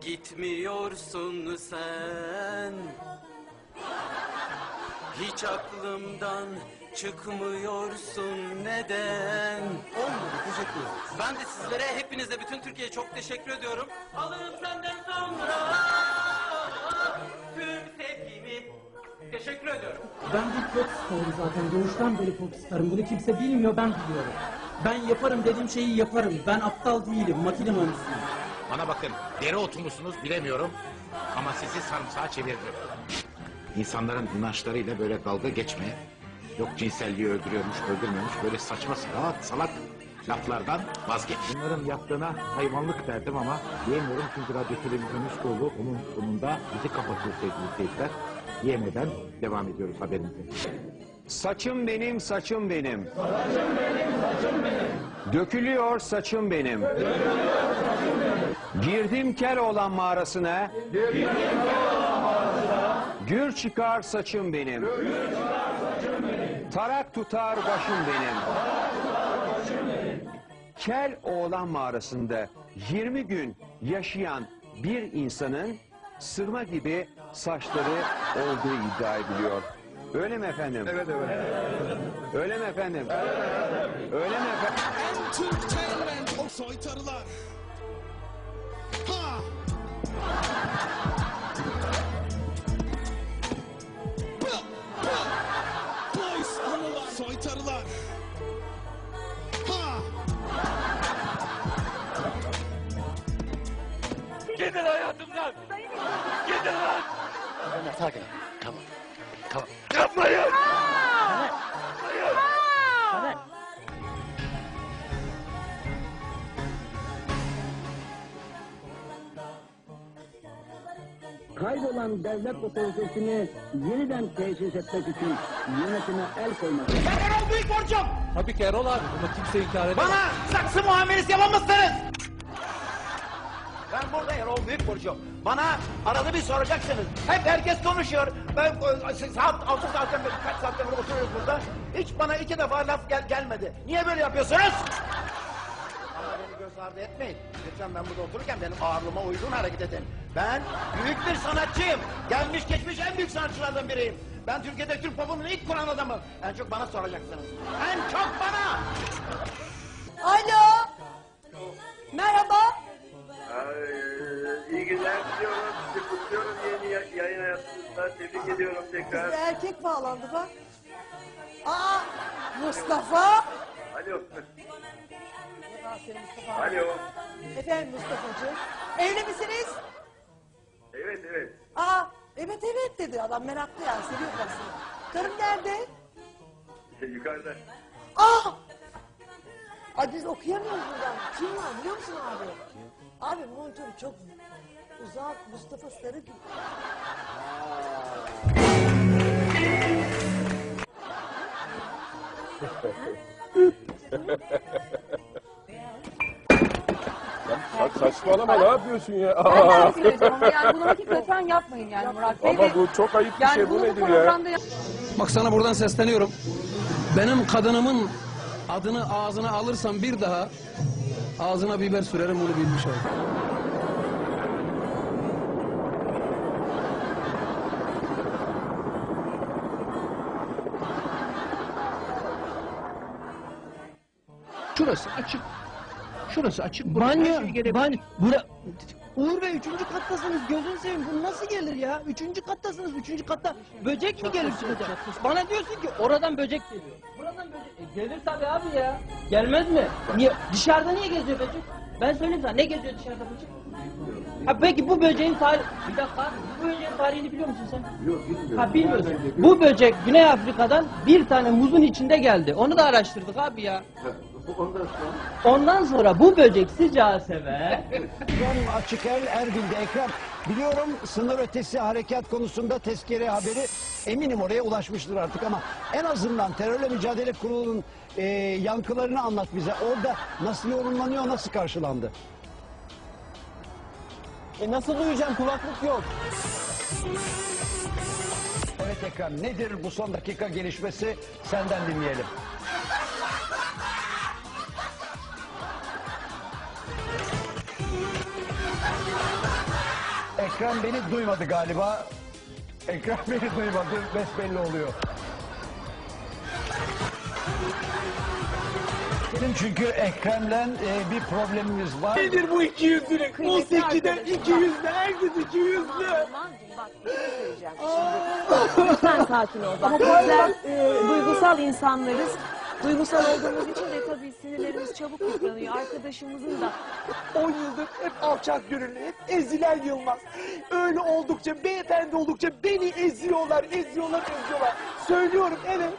gitmiyorsun sen. Hiç aklımdan çıkmıyorsun neden? Olmadı teşekkür. Ben de sizlere, hepinize, bütün Türkiye'ye çok teşekkür ediyorum. Alırım senden sonra tüm tepkimi. Teşekkür ediyorum. Ben bir pop starım zaten. Doğuştan beri pop starım. Bunu kimse bilmiyor, ben biliyorum. Ben yaparım dediğim şeyi yaparım. Ben aptal değilim, makine mühendisiyim. Bana bakın, dereotu musunuz bilemiyorum ama sizi sarımsağa çeviririm. İnsanların inançlarıyla böyle dalga geçme. Yok cinselliği öldürüyormuş, öldürmüyormuş. Böyle saçma salak, salak laflardan vazgeç. Bunların yaptığına hayvanlık derdim ama diyemiyorum çünkü radyo televizyon üst kolu onun sonunda bizi kapatıyor sevgili seyirciler. Diyemeden devam ediyoruz haberimize. Saçım benim, saçım benim. Dökülüyor saçım benim. Girdim Keloğlan mağarasına. Gür çıkar saçım benim. Tarak tutar başım benim. Kel Oğlan mağarasında 20 gün yaşayan bir insanın sırma gibi saçları olduğu iddia ediliyor. Öyle mi efendim? Evet evet. Öyle mi efendim? Öyle mi efendim? Entertainment o soytarılar. Soytarılar. Ha! Gidin hayatımdan. Gidin lan. Sakin kaybolan devlet otoritesini yeniden tesis etmek için yönetime el koymak. Tabii ki Erol abi, bunu kimse inkar edemez. Bana saksı muamelesi yapamazsınız. Ben burada Erol Büyük Burcu. Bana arada bir soracaksınız. Hep herkes konuşuyor. Ben e, saat altı saatten beri kaç saatten beri oturuyoruz burada. Hiç bana iki defa laf gel gelmedi. Niye böyle yapıyorsunuz? Ama beni göz ardı etmeyin. Lütfen ben burada otururken benim ağırlığıma uygun hareket edin. Ben büyük bir sanatçıyım. Gelmiş geçmiş en büyük sanatçılardan biriyim. Ben Türkiye'de Türk popunun ilk kuran adamı. En çok bana soracaksınız. En çok bana. Alo. Merhaba. iyi günler diliyorum. Sizi kutluyorum yeni ya- yayın hayatınızda. Tebrik ediyorum tekrar. Erkek bağlandı bak. Aa Mustafa. Alo. Efendim Mustafa'cığım. Evli misiniz? Evet evet. Aa evet evet dedi adam meraklı yani seviyor karısını. Karım nerede? Yukarıda. Aa! Ay biz okuyamıyoruz buradan. Kim var biliyor musun abi? Abi monitörü çok uzak Mustafa Sarı gibi. Sa- saçmalama ne yapıyorsun ya? Ben de Aa. söyleyeceğim ama yani bunu hakikaten yapmayın yani Murat Bey. Ama ve bu çok ayıp bir yani şey bu bunu nedir ya? programda yap- Bak sana buradan sesleniyorum. Benim kadınımın adını ağzına alırsan bir daha ağzına biber sürerim bunu bilmiş ol. Şurası açık. Şurası açık. Banyo, banyo. Bura... Uğur Bey üçüncü kattasınız gözünü seveyim bu nasıl gelir ya? Üçüncü kattasınız üçüncü katta böcek mi gelir çıkacak? Bana diyorsun ki oradan böcek geliyor. Buradan böcek e, gelir tabii abi ya. Gelmez mi? Niye? Dışarıda niye geziyor böcek? Ben söyleyeyim sana ne geziyor dışarıda böcek? Ha peki bu böceğin tarihi... Bir dakika bu böceğin tarihini biliyor musun sen? Yok bilmiyorum. Ha bilmiyorsun. Bu böcek Güney Afrika'dan bir tane muzun içinde geldi. Onu da araştırdık abi ya. Ondan sonra bu böcek sıcağı sever. Açık el Erbil'de Ekrem. Biliyorum sınır ötesi harekat konusunda tezkere haberi eminim oraya ulaşmıştır artık ama en azından terörle mücadele kurulunun e, yankılarını anlat bize. Orada nasıl yorumlanıyor, nasıl karşılandı? E nasıl duyacağım kulaklık yok. Evet Ekrem nedir bu son dakika gelişmesi senden dinleyelim. Ekrem beni duymadı galiba. Ekrem beni duymadı. Besbelli oluyor. Benim çünkü Ekrem'le e, bir problemimiz var. Nedir bu iki yüzlülük? Kıymetli 18'de arkadaşlar. iki yüzlü, herkes iki yüzlü. Amancığım bak bir şey söyleyeceğim şimdi. Lütfen sakin ol. Bak bizler e, duygusal insanlarız. Duygusal olduğumuz için de tabii sinirlerimiz çabuk yıpranıyor. Arkadaşımızın da 10 yıldır hep alçak gönüllü, hep ezilen Yılmaz. Öyle oldukça, beyefendi oldukça beni eziyorlar, eziyorlar, eziyorlar. Söylüyorum evet,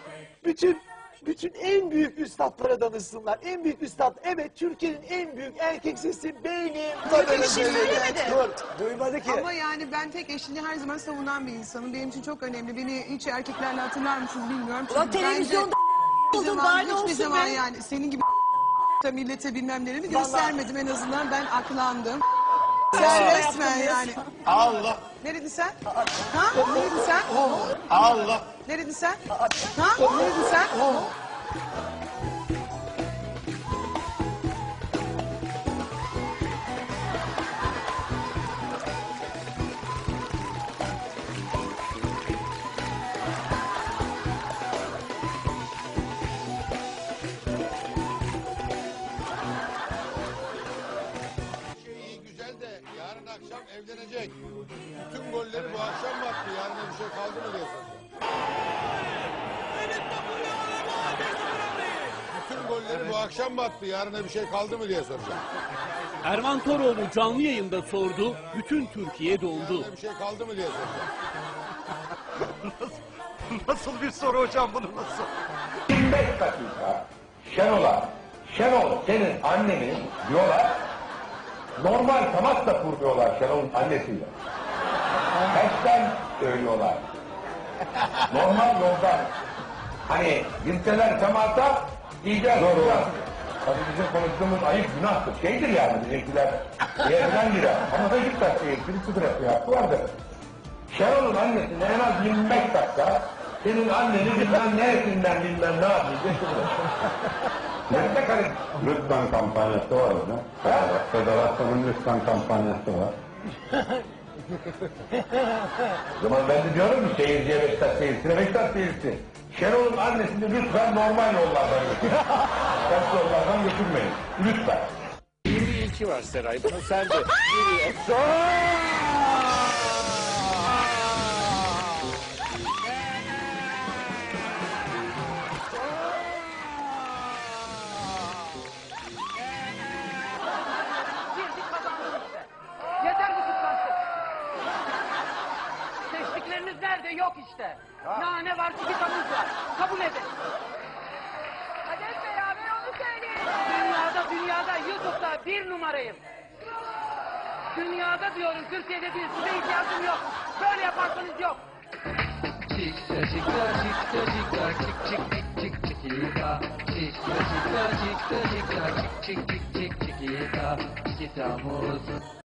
bütün bütün en büyük üstadlara danışsınlar. En büyük üstad, evet Türkiye'nin en büyük erkek sesi benim. Kötü bir şey söylemedi. Dur, duymadı ki. Ama yani ben tek eşliğini her zaman savunan bir insanım. Benim için çok önemli. Beni hiç erkeklerle hatırlar mısınız bilmiyorum. Ulan Çünkü televizyonda bence oldun, zaman, ne hiçbir olsun zaman be? yani senin gibi da millete bilmem nelerimi göstermedim en azından ben aklandım. Sen resmen yani. Allah. Ne dedin sen? Ha? Ne dedin sen? Allah. Ne dedin sen? Ha? Ne dedin sen? Evlenecek. Bütün golleri bu akşam mı attı? Yarına bir şey kaldı mı diye soracağım. Bütün golleri bu akşam mı attı? Yarına bir şey kaldı mı diye soracağım. Erman Toroğlu canlı yayında sordu, bütün Türkiye dondu. Yarına bir şey kaldı mı diye soracağım. Nasıl bir soru hocam bunu nasıl? 25 dakika Şenol'a, Şenol senin anneni diyorlar, normal temas da kurmuyorlar Şenol'un annesiyle. Kaçtan söylüyorlar. Normal yoldan. Hani girseler temasa diyeceğiz. Doğru. Tabii bizim konuştuğumuz ayıp günahtır. Şeydir yani bizimkiler falan girer. Ama Beşiktaş elektrik sıfır yapı vardır. Şenol'un annesine en az 25 dakika senin anneni bilmem neresinden bilmem ne yapacak. Nerede karı? Lütfen kampanyası var orada. Federasyonun lütfen kampanyası var. o zaman ben de diyorum ki seyirciye Beşiktaş seyircisine Beşiktaş seyircisi. Şenol'un annesini lütfen normal yollardan götürün. Ters yollardan götürmeyin. Lütfen. Bir ilki var Seray. Bunu sen de. Girdik Yok işte. Nane var, kitabımız var. Kabul edin. Hadi hep beraber onu söyleyelim. Dünyada, dünyada, YouTube'da bir numarayım. Dünyada diyorum, Türkiye'de değil. Size ihtiyacım yok. Böyle yaparsanız yok. Chica, chica, chica, chica, chick, chick, chick, chick, chiquita. Chica, chica, chica, chica, chick, chick, chick, chick, chiquita. Chiquitamos.